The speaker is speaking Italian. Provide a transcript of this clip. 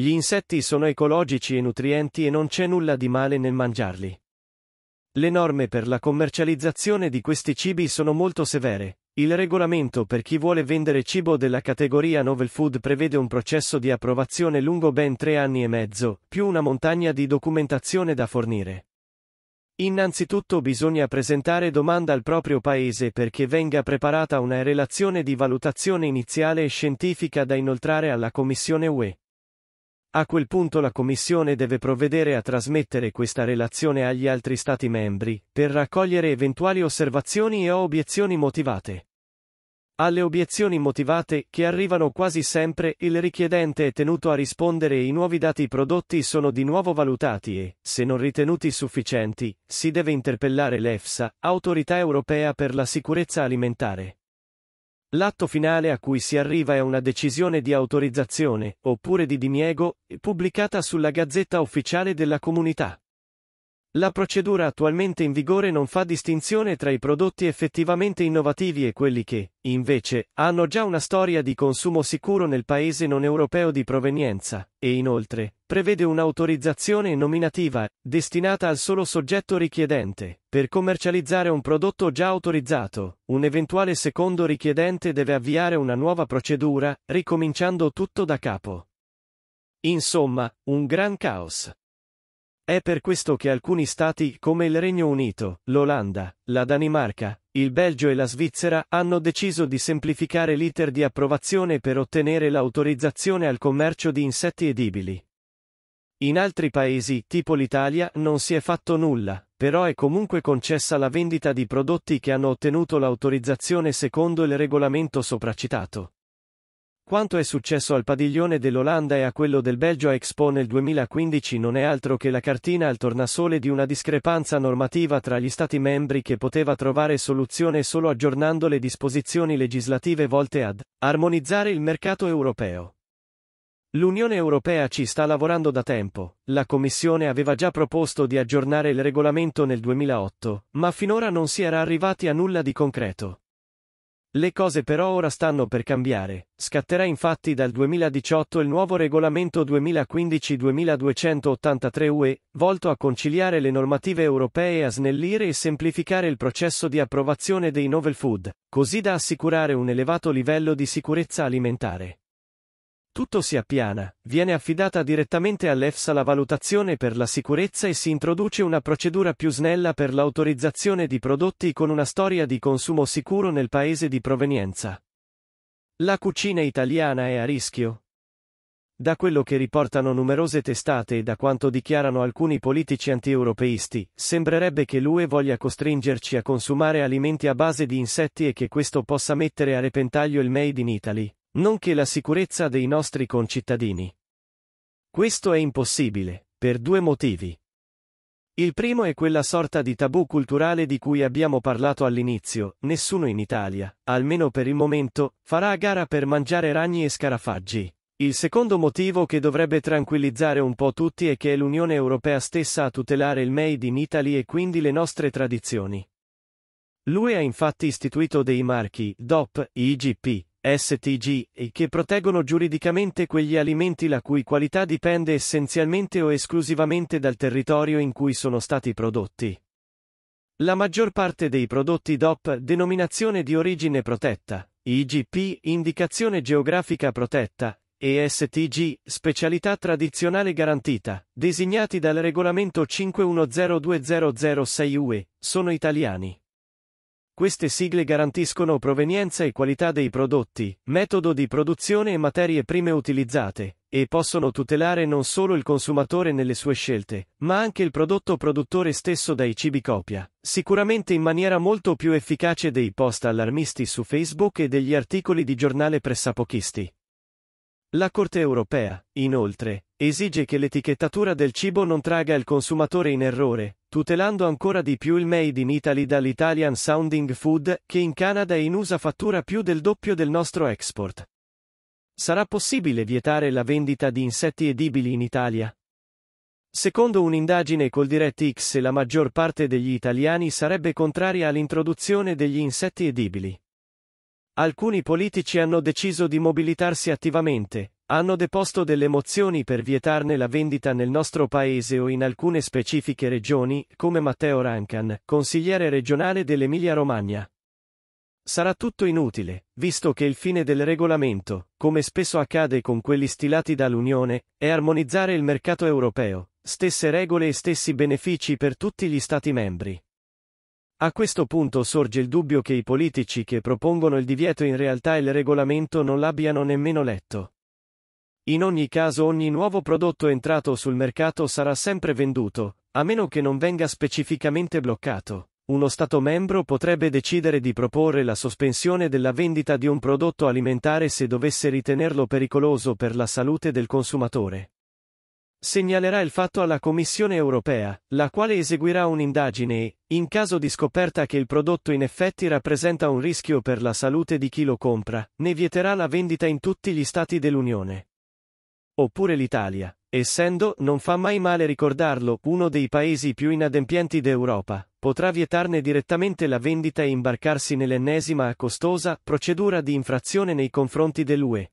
Gli insetti sono ecologici e nutrienti e non c'è nulla di male nel mangiarli. Le norme per la commercializzazione di questi cibi sono molto severe. Il regolamento per chi vuole vendere cibo della categoria novel food prevede un processo di approvazione lungo ben tre anni e mezzo, più una montagna di documentazione da fornire. Innanzitutto bisogna presentare domanda al proprio paese perché venga preparata una relazione di valutazione iniziale e scientifica da inoltrare alla Commissione UE. A quel punto la Commissione deve provvedere a trasmettere questa relazione agli altri Stati membri, per raccogliere eventuali osservazioni e obiezioni motivate. Alle obiezioni motivate, che arrivano quasi sempre, il richiedente è tenuto a rispondere e i nuovi dati prodotti sono di nuovo valutati e, se non ritenuti sufficienti, si deve interpellare l'EFSA, Autorità Europea per la Sicurezza Alimentare. L'atto finale a cui si arriva è una decisione di autorizzazione, oppure di diniego, pubblicata sulla Gazzetta Ufficiale della Comunità. La procedura attualmente in vigore non fa distinzione tra i prodotti effettivamente innovativi e quelli che, invece, hanno già una storia di consumo sicuro nel paese non europeo di provenienza, e inoltre, prevede un'autorizzazione nominativa, destinata al solo soggetto richiedente. Per commercializzare un prodotto già autorizzato, un eventuale secondo richiedente deve avviare una nuova procedura, ricominciando tutto da capo. Insomma, un gran caos. È per questo che alcuni stati, come il Regno Unito, l'Olanda, la Danimarca, il Belgio e la Svizzera, hanno deciso di semplificare l'iter di approvazione per ottenere l'autorizzazione al commercio di insetti edibili. In altri paesi, tipo l'Italia, non si è fatto nulla, però è comunque concessa la vendita di prodotti che hanno ottenuto l'autorizzazione secondo il regolamento sopracitato. Quanto è successo al padiglione dell'Olanda e a quello del Belgio a Expo nel 2015 non è altro che la cartina al tornasole di una discrepanza normativa tra gli Stati membri che poteva trovare soluzione solo aggiornando le disposizioni legislative volte ad armonizzare il mercato europeo. L'Unione Europea ci sta lavorando da tempo, la Commissione aveva già proposto di aggiornare il regolamento nel 2008, ma finora non si era arrivati a nulla di concreto. Le cose però ora stanno per cambiare, scatterà infatti dal 2018 il nuovo regolamento 2015-2283 UE, volto a conciliare le normative europee e a snellire e semplificare il processo di approvazione dei novel food, così da assicurare un elevato livello di sicurezza alimentare. Tutto si appiana, viene affidata direttamente all'EFSA la valutazione per la sicurezza e si introduce una procedura più snella per l'autorizzazione di prodotti con una storia di consumo sicuro nel paese di provenienza. La cucina italiana è a rischio. Da quello che riportano numerose testate e da quanto dichiarano alcuni politici anti-europeisti, sembrerebbe che l'UE voglia costringerci a consumare alimenti a base di insetti e che questo possa mettere a repentaglio il Made in Italy nonché la sicurezza dei nostri concittadini. Questo è impossibile, per due motivi. Il primo è quella sorta di tabù culturale di cui abbiamo parlato all'inizio, nessuno in Italia, almeno per il momento, farà a gara per mangiare ragni e scarafaggi. Il secondo motivo che dovrebbe tranquillizzare un po' tutti è che è l'Unione Europea stessa a tutelare il Made in Italy e quindi le nostre tradizioni. L'UE ha infatti istituito dei marchi DOP, IGP, STG, e che proteggono giuridicamente quegli alimenti la cui qualità dipende essenzialmente o esclusivamente dal territorio in cui sono stati prodotti. La maggior parte dei prodotti DOP, denominazione di origine protetta, IGP, indicazione geografica protetta, e STG, specialità tradizionale garantita, designati dal regolamento 5102006 UE, sono italiani. Queste sigle garantiscono provenienza e qualità dei prodotti, metodo di produzione e materie prime utilizzate, e possono tutelare non solo il consumatore nelle sue scelte, ma anche il prodotto produttore stesso dai cibi copia, sicuramente in maniera molto più efficace dei post allarmisti su Facebook e degli articoli di giornale pressapochisti. La Corte europea, inoltre, esige che l'etichettatura del cibo non traga il consumatore in errore, tutelando ancora di più il Made in Italy dall'Italian Sounding Food, che in Canada e in USA fattura più del doppio del nostro export. Sarà possibile vietare la vendita di insetti edibili in Italia? Secondo un'indagine col DirectX la maggior parte degli italiani sarebbe contraria all'introduzione degli insetti edibili. Alcuni politici hanno deciso di mobilitarsi attivamente, hanno deposto delle mozioni per vietarne la vendita nel nostro paese o in alcune specifiche regioni, come Matteo Rancan, consigliere regionale dell'Emilia-Romagna. Sarà tutto inutile, visto che il fine del regolamento, come spesso accade con quelli stilati dall'Unione, è armonizzare il mercato europeo, stesse regole e stessi benefici per tutti gli Stati membri. A questo punto sorge il dubbio che i politici che propongono il divieto in realtà il regolamento non l'abbiano nemmeno letto. In ogni caso ogni nuovo prodotto entrato sul mercato sarà sempre venduto, a meno che non venga specificamente bloccato. Uno Stato membro potrebbe decidere di proporre la sospensione della vendita di un prodotto alimentare se dovesse ritenerlo pericoloso per la salute del consumatore. Segnalerà il fatto alla Commissione europea, la quale eseguirà un'indagine e, in caso di scoperta che il prodotto in effetti rappresenta un rischio per la salute di chi lo compra, ne vieterà la vendita in tutti gli Stati dell'Unione. Oppure l'Italia, essendo, non fa mai male ricordarlo, uno dei paesi più inadempienti d'Europa, potrà vietarne direttamente la vendita e imbarcarsi nell'ennesima costosa procedura di infrazione nei confronti dell'UE.